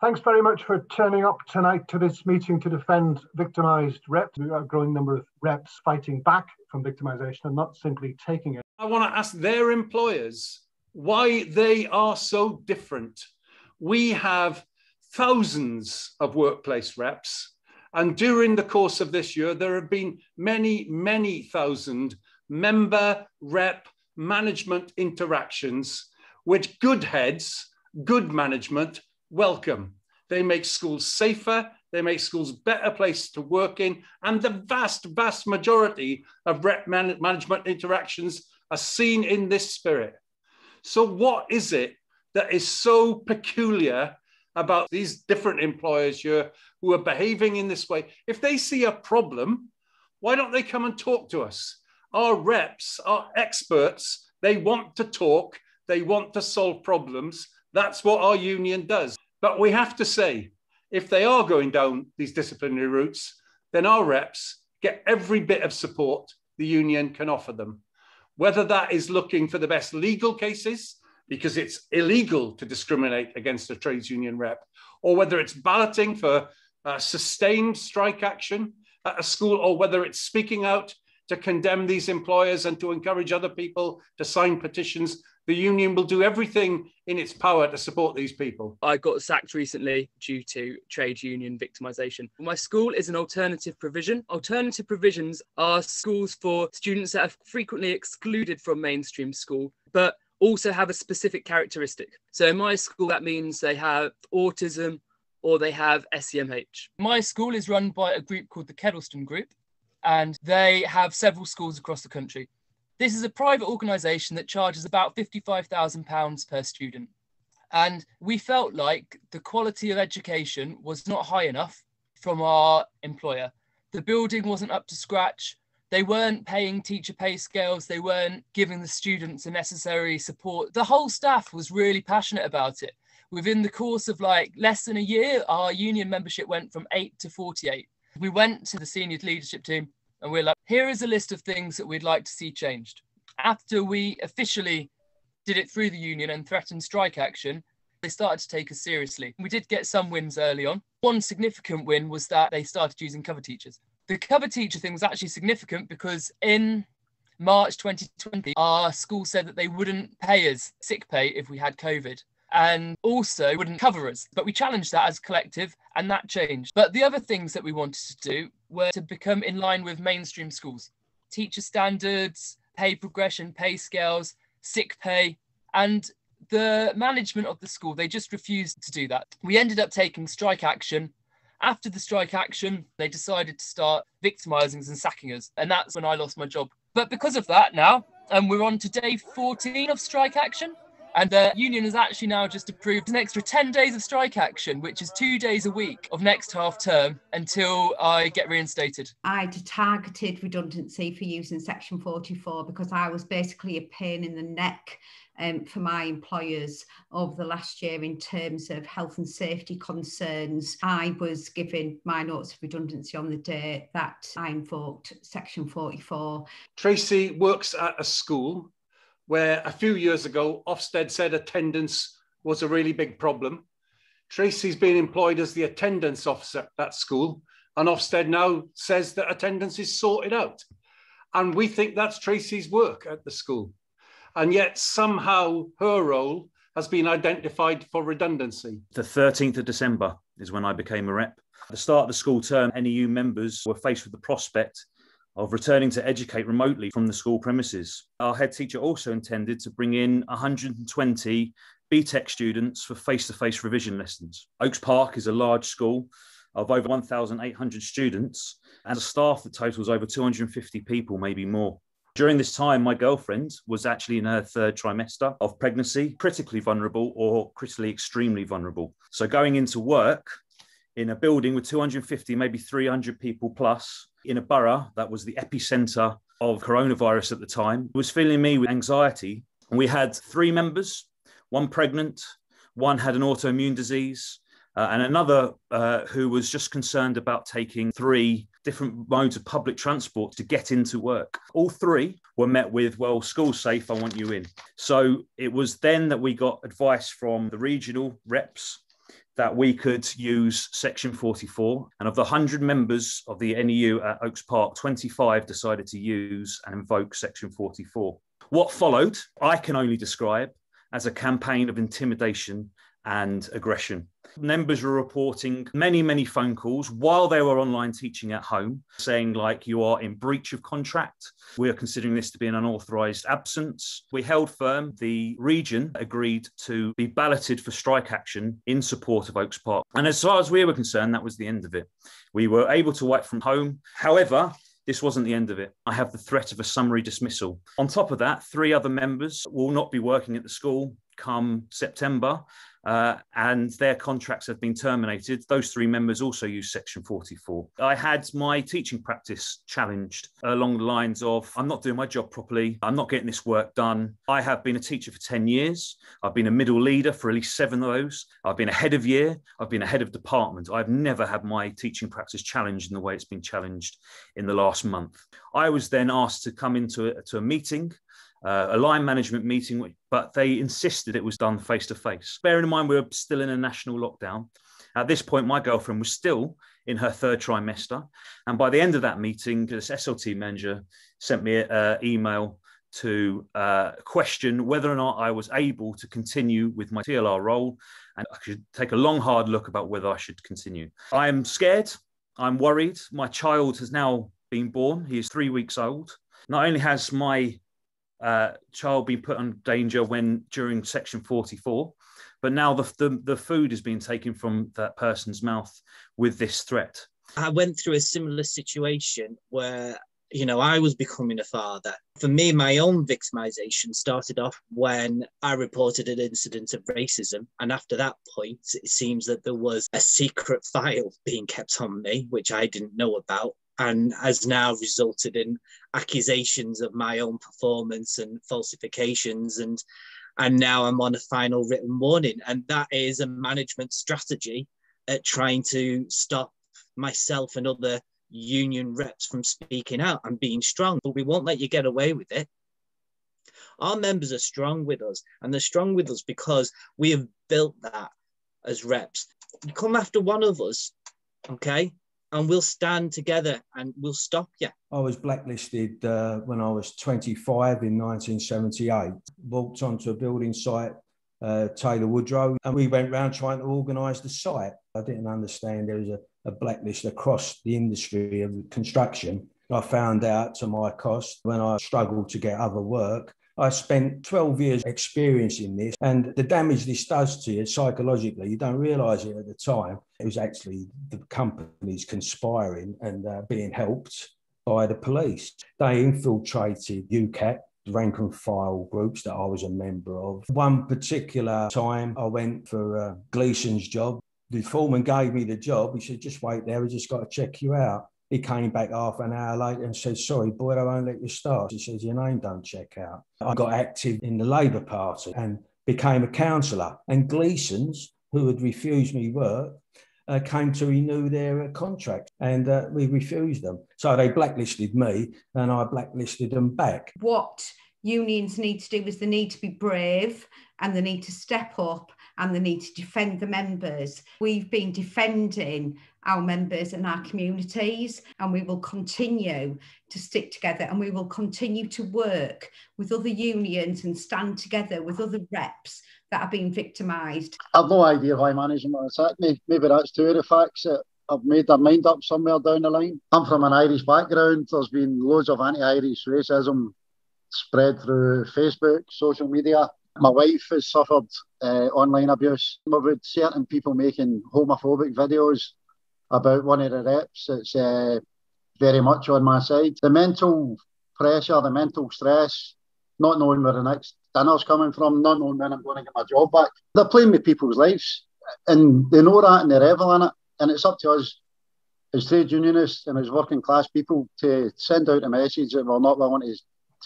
Thanks very much for turning up tonight to this meeting to defend victimised reps. A growing number of reps fighting back from victimisation and not simply taking it. I want to ask their employers why they are so different. We have thousands of workplace reps, and during the course of this year, there have been many, many thousand member, rep, management interactions, which good heads, good management welcome. They make schools safer, they make schools better place to work in, and the vast, vast majority of rep man- management interactions are seen in this spirit. So, what is it that is so peculiar about these different employers here who are behaving in this way? If they see a problem, why don't they come and talk to us? Our reps, our experts, they want to talk, they want to solve problems. That's what our union does. But we have to say, if they are going down these disciplinary routes, then our reps get every bit of support the union can offer them. Whether that is looking for the best legal cases, because it's illegal to discriminate against a trades union rep, or whether it's balloting for uh, sustained strike action at a school, or whether it's speaking out to condemn these employers and to encourage other people to sign petitions the union will do everything in its power to support these people. I got sacked recently due to trade union victimisation. My school is an alternative provision. Alternative provisions are schools for students that are frequently excluded from mainstream school, but also have a specific characteristic. So in my school, that means they have autism or they have SEMH. My school is run by a group called the Kedleston Group, and they have several schools across the country. This is a private organisation that charges about £55,000 per student. And we felt like the quality of education was not high enough from our employer. The building wasn't up to scratch. They weren't paying teacher pay scales. They weren't giving the students the necessary support. The whole staff was really passionate about it. Within the course of like less than a year, our union membership went from eight to 48. We went to the senior leadership team and we're like, here is a list of things that we'd like to see changed. After we officially did it through the union and threatened strike action, they started to take us seriously. We did get some wins early on. One significant win was that they started using cover teachers. The cover teacher thing was actually significant because in March 2020, our school said that they wouldn't pay us sick pay if we had COVID and also wouldn't cover us. But we challenged that as a collective and that changed. But the other things that we wanted to do were to become in line with mainstream schools, teacher standards, pay progression, pay scales, sick pay, and the management of the school, they just refused to do that. We ended up taking strike action. After the strike action, they decided to start victimizing us and sacking us. And that's when I lost my job. But because of that now, and we're on to day 14 of strike action. And the union has actually now just approved an extra 10 days of strike action, which is two days a week of next half term until I get reinstated. I had targeted redundancy for using Section 44 because I was basically a pain in the neck um, for my employers over the last year in terms of health and safety concerns. I was given my notice of redundancy on the day that I invoked Section 44. Tracy works at a school where a few years ago Ofsted said attendance was a really big problem. Tracy's been employed as the attendance officer at that school, and Ofsted now says that attendance is sorted out. And we think that's Tracy's work at the school. And yet somehow her role has been identified for redundancy. The 13th of December is when I became a rep. At the start of the school term, NEU members were faced with the prospect of returning to educate remotely from the school premises. Our head teacher also intended to bring in 120 BTEC students for face to face revision lessons. Oaks Park is a large school of over 1,800 students and a staff that totals over 250 people, maybe more. During this time, my girlfriend was actually in her third trimester of pregnancy, critically vulnerable or critically extremely vulnerable. So, going into work in a building with 250, maybe 300 people plus in a borough that was the epicenter of coronavirus at the time, was filling me with anxiety. And we had three members, one pregnant, one had an autoimmune disease, uh, and another uh, who was just concerned about taking three different modes of public transport to get into work. All three were met with, well, school's safe, I want you in. So it was then that we got advice from the regional reps that we could use Section 44. And of the 100 members of the NEU at Oaks Park, 25 decided to use and invoke Section 44. What followed, I can only describe as a campaign of intimidation and aggression. Members were reporting many, many phone calls while they were online teaching at home, saying, like, you are in breach of contract. We are considering this to be an unauthorized absence. We held firm. The region agreed to be balloted for strike action in support of Oaks Park. And as far as we were concerned, that was the end of it. We were able to work from home. However, this wasn't the end of it. I have the threat of a summary dismissal. On top of that, three other members will not be working at the school come September uh, and their contracts have been terminated. Those three members also use Section 44. I had my teaching practice challenged along the lines of I'm not doing my job properly, I'm not getting this work done. I have been a teacher for 10 years, I've been a middle leader for at least seven of those, I've been a head of year, I've been a head of department. I've never had my teaching practice challenged in the way it's been challenged in the last month. I was then asked to come into a, to a meeting uh, a line management meeting, but they insisted it was done face to face. Bearing in mind we were still in a national lockdown. At this point, my girlfriend was still in her third trimester. And by the end of that meeting, this SLT manager sent me an email to uh, question whether or not I was able to continue with my TLR role and I should take a long, hard look about whether I should continue. I am scared. I'm worried. My child has now been born. He is three weeks old. Not only has my uh, child being put in danger when during section 44 but now the, the, the food is being taken from that person's mouth with this threat. I went through a similar situation where you know i was becoming a father. For me my own victimization started off when i reported an incident of racism. And after that point it seems that there was a secret file being kept on me which i didn't know about and has now resulted in accusations of my own performance and falsifications and and now I'm on a final written warning. And that is a management strategy at trying to stop myself and other union reps from speaking out and being strong but we won't let you get away with it. Our members are strong with us and they're strong with us because we have built that as reps. You come after one of us okay and we'll stand together and we'll stop you. I was blacklisted uh, when I was 25 in 1978. Walked onto a building site, uh, Taylor Woodrow, and we went round trying to organise the site. I didn't understand there was a, a blacklist across the industry of construction. I found out to my cost when I struggled to get other work I spent 12 years experiencing this and the damage this does to you psychologically, you don't realize it at the time. It was actually the companies conspiring and uh, being helped by the police. They infiltrated UCATT, rank and file groups that I was a member of. One particular time I went for uh, Gleeson's job. The foreman gave me the job. He said, just wait there, we just got to check you out. He came back half an hour later and said, Sorry, boy, I won't let you start. He says, Your name don't check out. I got active in the Labour Party and became a councillor. And Gleeson's, who had refused me work, uh, came to renew their uh, contract and uh, we refused them. So they blacklisted me and I blacklisted them back. What unions need to do is they need to be brave and they need to step up and the need to defend the members. We've been defending our members and our communities, and we will continue to stick together and we will continue to work with other unions and stand together with other reps that have been victimised. I've no idea why management has sacked me. Maybe that's two of the facts that I've made their mind up somewhere down the line. I'm from an Irish background. There's been loads of anti-Irish racism spread through Facebook, social media. My wife has suffered uh, online abuse. I've With certain people making homophobic videos about one of the reps, it's uh, very much on my side. The mental pressure, the mental stress, not knowing where the next dinner's coming from, not knowing when I'm going to get my job back. They're playing with people's lives and they know that and they revel in it. And it's up to us as trade unionists and as working class people to send out a message that we're not willing to,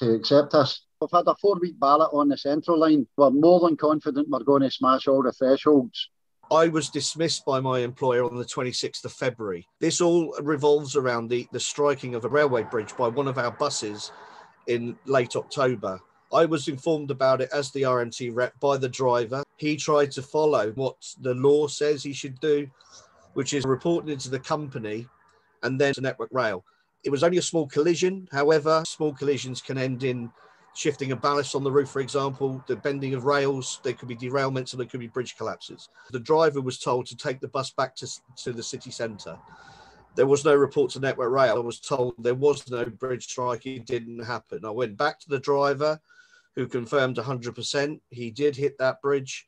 to accept this. We've had a four week ballot on the central line. We're more than confident we're going to smash all the thresholds. I was dismissed by my employer on the 26th of February. This all revolves around the, the striking of a railway bridge by one of our buses in late October. I was informed about it as the RMT rep by the driver. He tried to follow what the law says he should do, which is reporting it to the company and then to Network Rail. It was only a small collision. However, small collisions can end in shifting of ballast on the roof, for example, the bending of rails, there could be derailments and there could be bridge collapses. The driver was told to take the bus back to, to the city centre. There was no report to Network Rail. I was told there was no bridge strike. It didn't happen. I went back to the driver who confirmed 100% he did hit that bridge.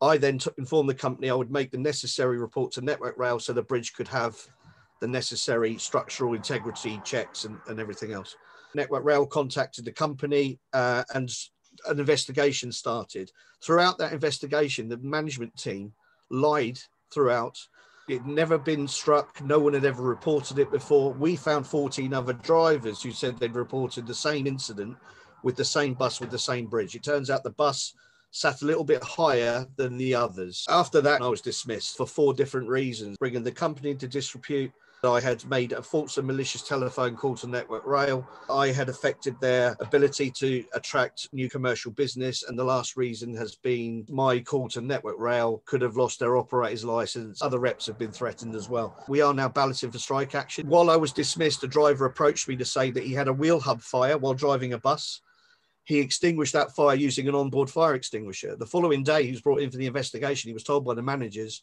I then took, informed the company I would make the necessary report to Network Rail so the bridge could have the necessary structural integrity checks and, and everything else. Network Rail contacted the company uh, and an investigation started. Throughout that investigation, the management team lied throughout. It'd never been struck. No one had ever reported it before. We found 14 other drivers who said they'd reported the same incident with the same bus with the same bridge. It turns out the bus sat a little bit higher than the others. After that, I was dismissed for four different reasons bringing the company into disrepute, I had made a false and malicious telephone call to Network Rail. I had affected their ability to attract new commercial business. And the last reason has been my call to Network Rail could have lost their operator's license. Other reps have been threatened as well. We are now balloting for strike action. While I was dismissed, a driver approached me to say that he had a wheel hub fire while driving a bus. He extinguished that fire using an onboard fire extinguisher. The following day, he was brought in for the investigation. He was told by the managers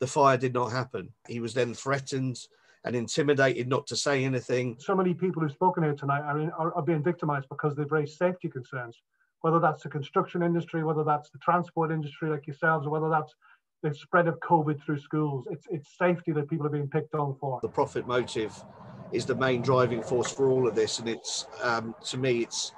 the fire did not happen. He was then threatened and intimidated not to say anything. So many people who've spoken here tonight are, in, are, are being victimized because they've raised safety concerns, whether that's the construction industry, whether that's the transport industry like yourselves, or whether that's the spread of COVID through schools. It's, it's safety that people are being picked on for. The profit motive is the main driving force for all of this. And it's, um, to me, it's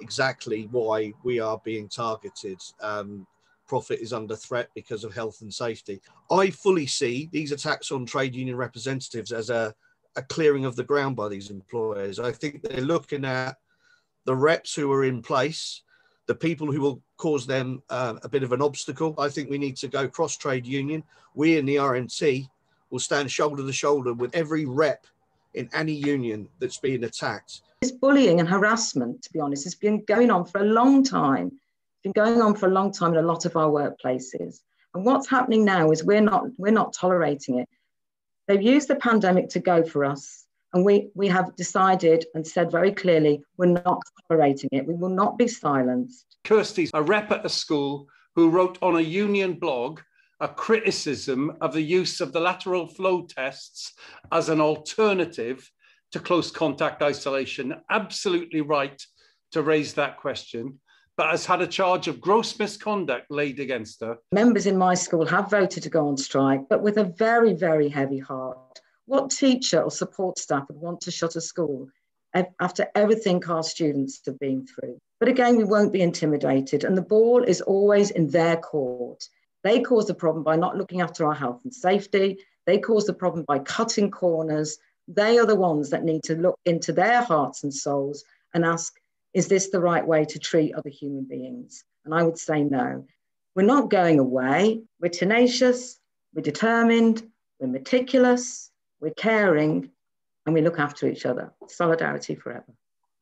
exactly why we are being targeted. Um, profit is under threat because of health and safety. I fully see these attacks on trade union representatives as a, a clearing of the ground by these employers. I think they're looking at the reps who are in place, the people who will cause them uh, a bit of an obstacle. I think we need to go cross trade union. We in the RMT will stand shoulder to shoulder with every rep in any union that's being attacked. This bullying and harassment, to be honest, has been going on for a long time been going on for a long time in a lot of our workplaces. And what's happening now is we're not we're not tolerating it. They've used the pandemic to go for us, and we we have decided and said very clearly we're not tolerating it. We will not be silenced. Kirsty's a rep at a school who wrote on a union blog a criticism of the use of the lateral flow tests as an alternative to close contact isolation. Absolutely right to raise that question but has had a charge of gross misconduct laid against her. Members in my school have voted to go on strike, but with a very, very heavy heart. What teacher or support staff would want to shut a school after everything our students have been through? But again, we won't be intimidated, and the ball is always in their court. They cause the problem by not looking after our health and safety. They cause the problem by cutting corners. They are the ones that need to look into their hearts and souls and ask, is this the right way to treat other human beings? And I would say no. We're not going away. We're tenacious, we're determined, we're meticulous, we're caring, and we look after each other. Solidarity forever.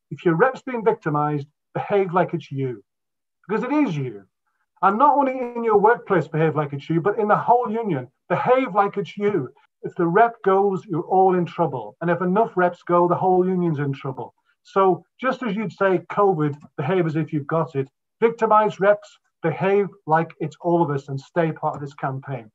If your rep's being victimized, behave like it's you, because it is you. And not only in your workplace, behave like it's you, but in the whole union, behave like it's you. If the rep goes, you're all in trouble. And if enough reps go, the whole union's in trouble. So just as you'd say COVID, behave as if you've got it, victimized reps, behave like it's all of us and stay part of this campaign.